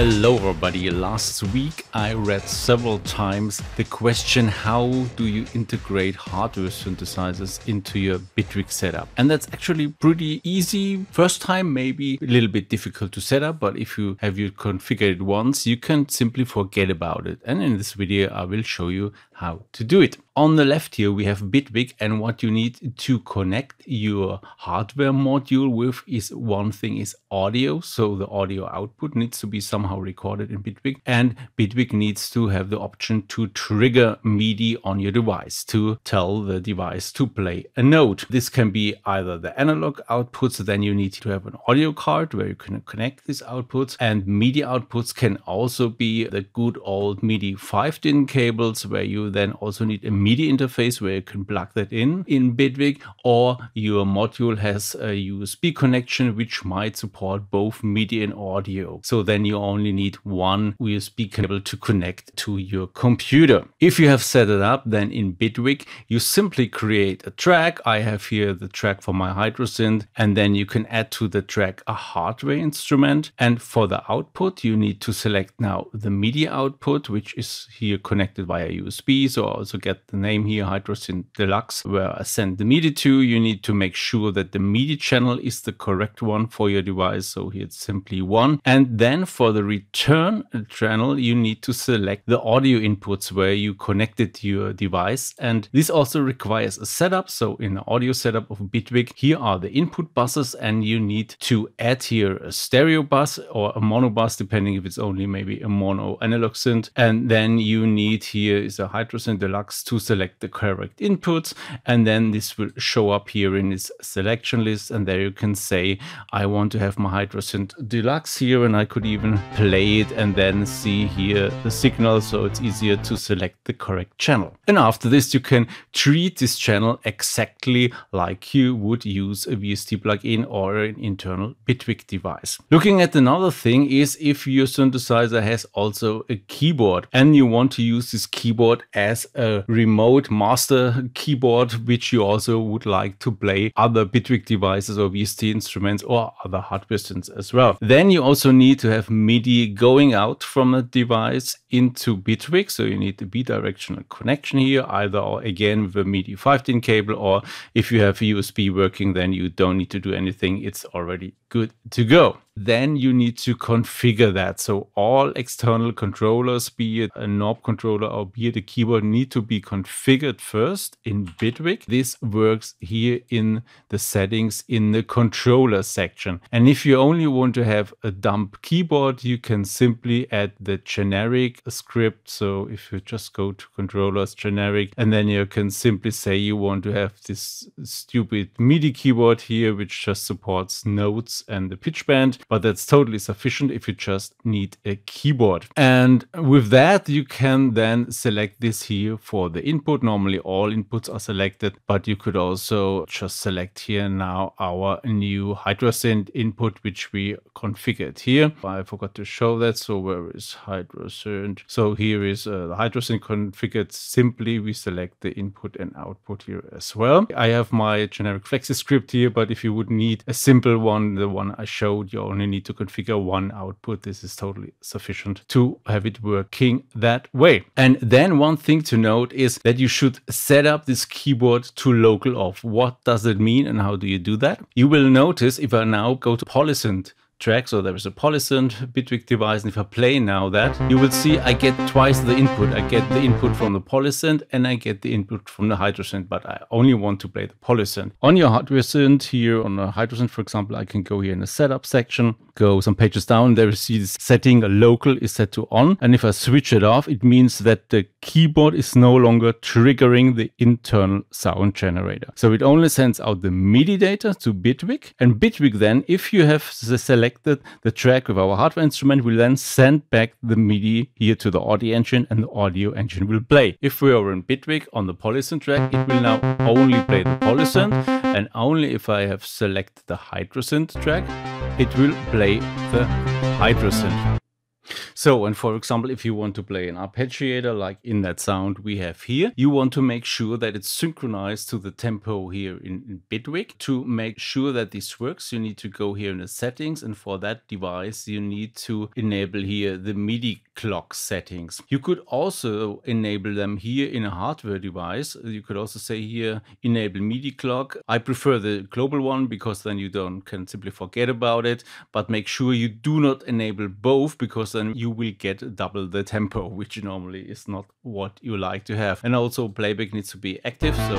Hello everybody. Last week I read several times the question how do you integrate hardware synthesizers into your Bitwig setup? And that's actually pretty easy. First time maybe a little bit difficult to set up, but if you have you configured it once, you can simply forget about it. And in this video I will show you how to do it. On the left here, we have Bitwig and what you need to connect your hardware module with is one thing is audio. So the audio output needs to be somehow recorded in Bitwig and Bitwig needs to have the option to trigger MIDI on your device to tell the device to play a note. This can be either the analog outputs, then you need to have an audio card where you can connect these outputs and MIDI outputs can also be the good old MIDI 5 DIN cables where you then also need a MIDI interface where you can plug that in in Bitwig or your module has a USB connection which might support both MIDI and audio. So then you only need one USB cable to connect to your computer. If you have set it up then in Bitwig you simply create a track. I have here the track for my Hydrasynth and then you can add to the track a hardware instrument and for the output you need to select now the MIDI output which is here connected via USB so I also get the name here, Hydrasynth Deluxe, where I send the MIDI to. You need to make sure that the MIDI channel is the correct one for your device. So here it's simply one. And then for the return channel, you need to select the audio inputs where you connected your device. And this also requires a setup. So in the audio setup of Bitwig, here are the input buses and you need to add here a stereo bus or a mono bus, depending if it's only maybe a mono analog synth. And then you need here is a hydro Hydrasynth Deluxe to select the correct inputs. And then this will show up here in this selection list. And there you can say, I want to have my Hydrasynth Deluxe here. And I could even play it and then see here the signal. So it's easier to select the correct channel. And after this, you can treat this channel exactly like you would use a VST plugin or an internal Bitwig device. Looking at another thing is if your synthesizer has also a keyboard and you want to use this keyboard as a remote master keyboard, which you also would like to play other Bitwig devices or VST instruments or other hardware as well. Then you also need to have MIDI going out from a device into Bitwig. So you need the bidirectional connection here, either or again with a MIDI 5 cable, or if you have USB working, then you don't need to do anything. It's already good to go then you need to configure that. So all external controllers, be it a knob controller or be it a keyboard, need to be configured first in Bitwig. This works here in the settings in the controller section. And if you only want to have a dumb keyboard, you can simply add the generic script. So if you just go to controllers generic, and then you can simply say you want to have this stupid MIDI keyboard here, which just supports notes and the pitch bend but that's totally sufficient if you just need a keyboard. And with that, you can then select this here for the input. Normally all inputs are selected, but you could also just select here now our new Hydrasynth input, which we configured here. I forgot to show that. So where is Hydrasynth? So here is uh, the Hydrasynth configured. Simply we select the input and output here as well. I have my generic flexi script here, but if you would need a simple one, the one I showed, you only need to configure one output. This is totally sufficient to have it working that way. And then one thing to note is that you should set up this keyboard to local off. What does it mean and how do you do that? You will notice if I now go to Polysynth track. So there is a Polysynth Bitwig device. And if I play now that, you will see I get twice the input. I get the input from the Polysynth and I get the input from the Hydrasynth, but I only want to play the Polysynth. On your Hydrasynth here, on a Hydrasynth, for example, I can go here in the setup section, go some pages down. There you see this setting, a local is set to on. And if I switch it off, it means that the keyboard is no longer triggering the internal sound generator. So it only sends out the MIDI data to Bitwig. And Bitwig then, if you have selected the track with our hardware instrument, will then send back the MIDI here to the audio engine and the audio engine will play. If we are in Bitwig on the Polysynth track, it will now only play the Polysynth and only if I have selected the Hydrasynth track, it will play the Hydrasynth. So, and for example, if you want to play an arpeggiator like in that sound we have here, you want to make sure that it's synchronized to the tempo here in, in Bitwig. To make sure that this works, you need to go here in the settings and for that device you need to enable here the MIDI clock settings. You could also enable them here in a hardware device. You could also say here enable MIDI clock. I prefer the global one because then you don't can simply forget about it, but make sure you do not enable both because then you will get double the tempo, which normally is not what you like to have. And also playback needs to be active, so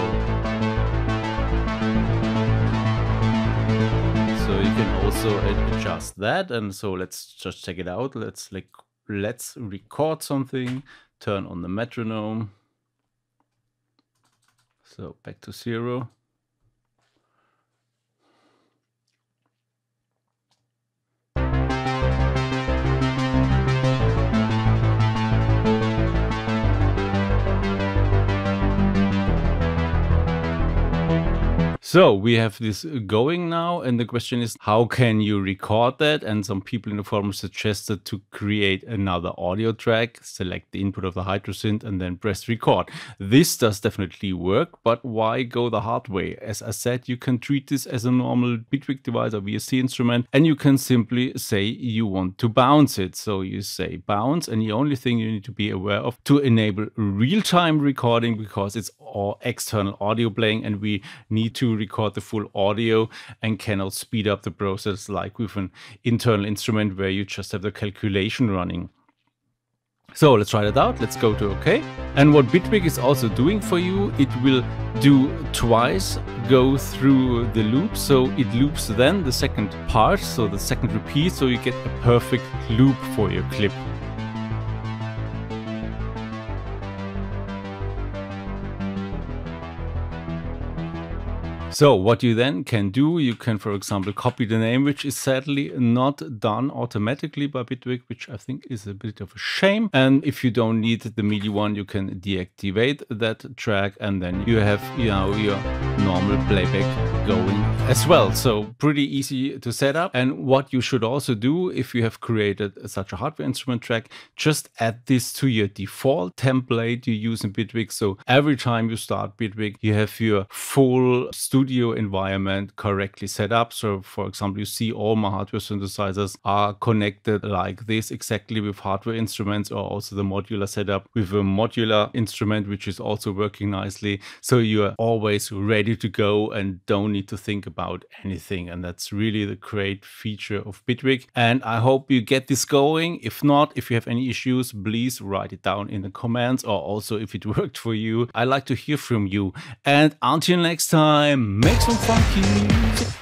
so you can also adjust that. And so let's just check it out. Let's like let's record something. Turn on the metronome. So back to zero So we have this going now, and the question is, how can you record that? And some people in the forum suggested to create another audio track, select the input of the Hydrasynth, and then press record. This does definitely work, but why go the hard way? As I said, you can treat this as a normal Bitwig device or VST instrument, and you can simply say you want to bounce it. So you say bounce, and the only thing you need to be aware of to enable real-time recording because it's all external audio playing, and we need to record the full audio and cannot speed up the process like with an internal instrument where you just have the calculation running. So let's try that out. Let's go to OK. And what Bitwig is also doing for you, it will do twice go through the loop. So it loops then the second part, so the second repeat, so you get a perfect loop for your clip. So what you then can do, you can, for example, copy the name, which is sadly not done automatically by Bitwig, which I think is a bit of a shame. And if you don't need the MIDI one, you can deactivate that track and then you have, you know, your normal playback going as well. So pretty easy to set up. And what you should also do if you have created such a hardware instrument track, just add this to your default template you use in Bitwig. So every time you start Bitwig, you have your full studio environment correctly set up. So for example, you see all my hardware synthesizers are connected like this exactly with hardware instruments or also the modular setup with a modular instrument, which is also working nicely. So you are always ready to go and don't need to think about anything. And that's really the great feature of Bitwig. And I hope you get this going. If not, if you have any issues, please write it down in the comments or also if it worked for you. I like to hear from you. And until next time, make some funky music.